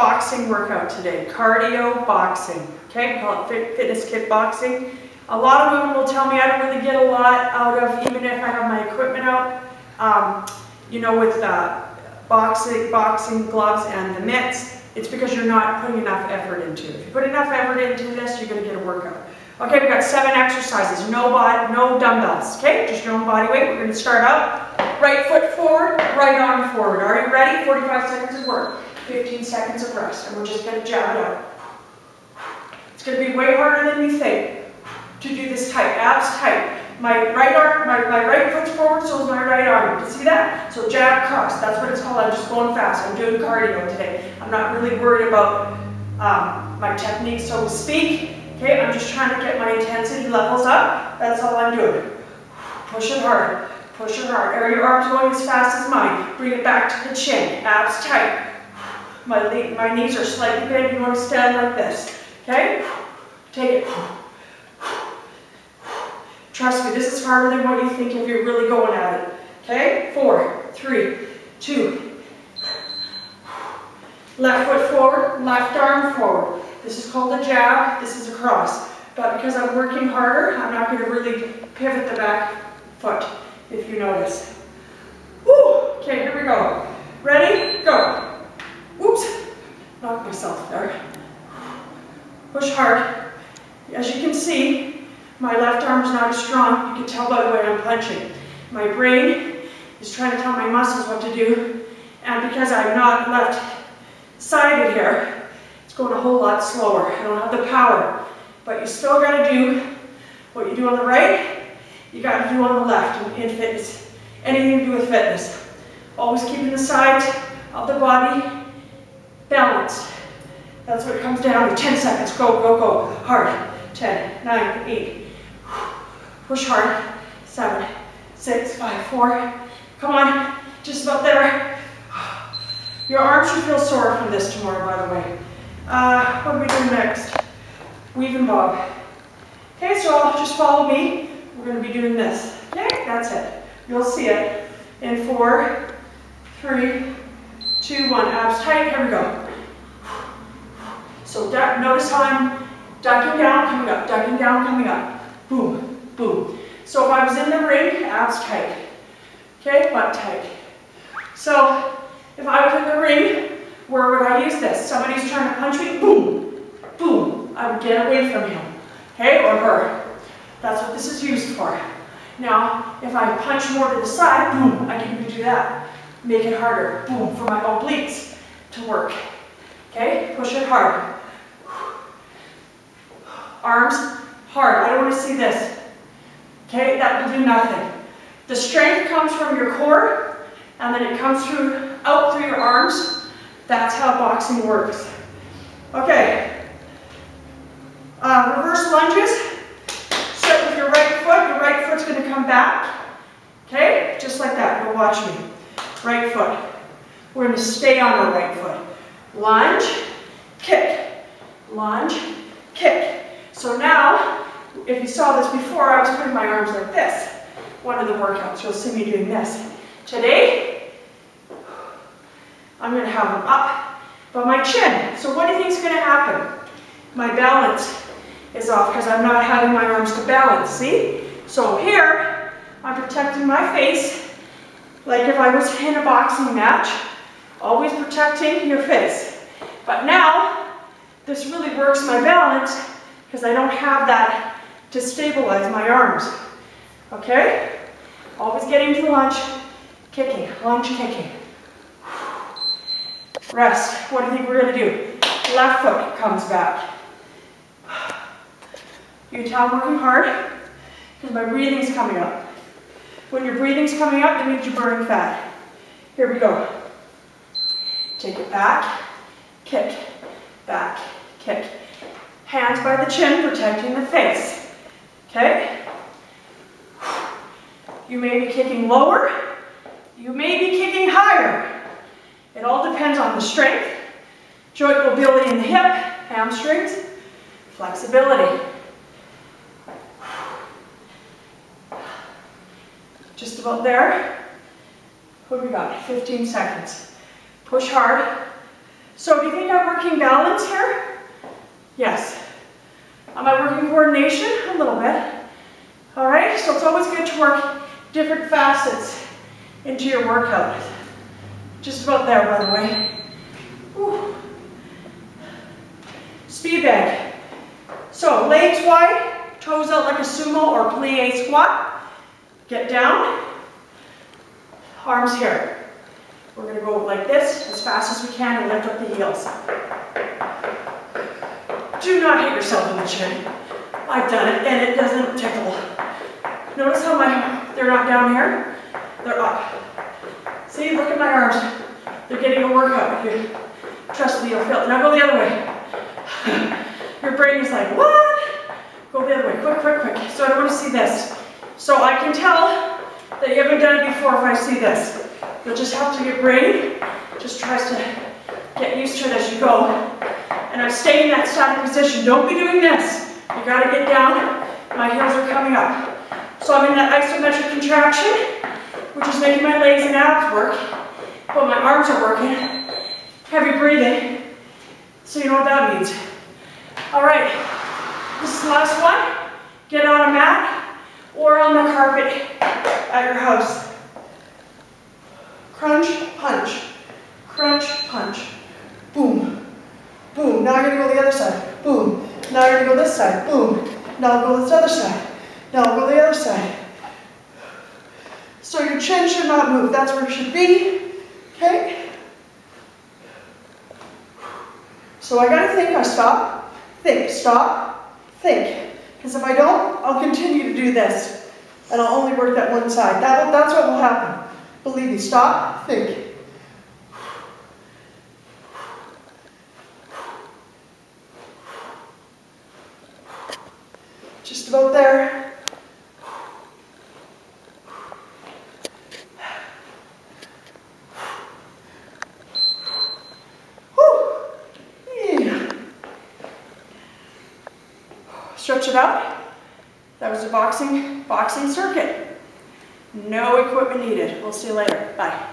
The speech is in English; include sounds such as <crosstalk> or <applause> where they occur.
boxing workout today, cardio boxing. Okay, we call it fit, fitness kickboxing. A lot of women will tell me I don't really get a lot out of, even if I have my equipment out. Um, you know, with uh, boxing, boxing gloves and the mitts, it's because you're not putting enough effort into it. If you put enough effort into this, you're going to get a workout. Okay, we've got seven exercises, no body, no dumbbells, okay? Just your own body weight. We're going to start out, right foot forward, right arm forward. Are you ready? 45 seconds of work, 15 seconds of rest, and we're just going to jab it out. It's going to be way harder than you think to do this tight, abs tight. My right arm, my, my right foot's forward, so is my right arm. You see that? So jab cross, that's what it's called. I'm just going fast. I'm doing cardio today. I'm not really worried about um, my technique, so to speak. Okay, I'm just trying to get my intensity levels up. That's all I'm doing. Push it hard. Push it hard. Are your arms going as fast as mine? Bring it back to the chin. Abs tight. My, my knees are slightly bent. You want to stand like this. Okay? Take it. Trust me, this is harder than what you think if you're really going at it. Okay? Four, three, two. Left foot forward, left arm forward. This is called a jab, this is a cross. But because I'm working harder, I'm not going to really pivot the back foot, if you notice. Woo! Okay, here we go. Ready? Go. Knocked myself there. Push hard. As you can see, my left arm is not as strong. You can tell by the way I'm punching. My brain is trying to tell my muscles what to do. And because I'm not left-sided here, it's going a whole lot slower. I don't have the power. But you still got to do what you do on the right, you got to do on the left in fitness. Anything to do with fitness. Always keeping the sides of the body balanced. That's what it comes down to. 10 seconds. Go, go, go. Hard. 10, 9, 8, Push hard. Seven, six, five, four. Come on, just about there. Your arms should feel sore from this tomorrow, by the way. Uh, what are we doing next? Weave and bob. Okay, so just follow me. We're going to be doing this. Okay, that's it. You'll see it in four, three, two, one. Abs tight. Here we go. So notice how I'm ducking down, coming up, ducking down, coming up. Boom boom. So if I was in the ring, abs tight. Okay, butt tight. So if I was in the ring, where would I use this? Somebody's trying to punch me, boom, boom. I would get away from him, okay, or her. That's what this is used for. Now, if I punch more to the side, boom, I can do that. Make it harder, boom, for my obliques to work. Okay, push it hard. Arms hard. I don't want to see this. Okay, that will do nothing. The strength comes from your core, and then it comes through out through your arms. That's how boxing works. Okay. Uh, reverse lunges. Start with your right foot. Your right foot's going to come back. Okay, just like that. You'll watch me. Right foot. We're going to stay on our right foot. Lunge, kick, lunge, kick. So now if you saw this before, I was putting my arms like this. One of the workouts, you'll see me doing this. Today, I'm going to have them up by my chin. So what do you think is going to happen? My balance is off because I'm not having my arms to balance, see? So here, I'm protecting my face like if I was in a boxing match, always protecting your face. But now, this really works my balance because I don't have that to stabilize my arms. Okay? Always getting to the lunge, kicking, lunge, kicking. Rest. What do you think we're going to do? Left foot comes back. You tell I'm working hard because my breathing's coming up. When your breathing's coming up, it means you're burning fat. Here we go. Take it back, kick, back, kick. Hands by the chin, protecting the face. Okay? You may be kicking lower. You may be kicking higher. It all depends on the strength, joint mobility in the hip, hamstrings, flexibility. Just about there. What do we got? 15 seconds. Push hard. So do you think I'm working balance here? Yes. Am I working coordination? A little bit. All right, so it's always good to work different facets into your workout. Just about there, by the way. Speed bag. So legs wide, toes out like a sumo or plie squat. Get down, arms here. We're gonna go like this as fast as we can and lift up the heels. Do not hit yourself in the chin. I've done it and it doesn't tickle. Notice how my, they're not down here, they're up. See, look at my arms. They're getting a workout. Trust me, you'll feel it. Now go the other way. <sighs> Your brain is like, what? Go the other way, quick, quick, quick. So I don't want to see this. So I can tell that you haven't done it before if I see this. You'll just have to, your brain just tries to get used to it as you go. And I'm staying in that static position. Don't be doing this. You gotta get down. My heels are coming up. So I'm in that isometric contraction, which is making my legs and abs work, but my arms are working. Heavy breathing. So you know what that means. All right, this is the last one. Get on a mat or on the carpet at your house. Crunch, punch, crunch, punch. Boom, boom. Now you're gonna go the other side. Boom. Now you're gonna go this side. Boom. Now go this other side. Now go the other side. So your chin should not move. That's where it should be. Okay? So I gotta think, I stop, think, stop, think. Because if I don't, I'll continue to do this. And I'll only work that one side. That, that's what will happen. Believe me, stop, think. Just about there. Stretch it out. That was a boxing, boxing circuit. No equipment needed. We'll see you later. Bye.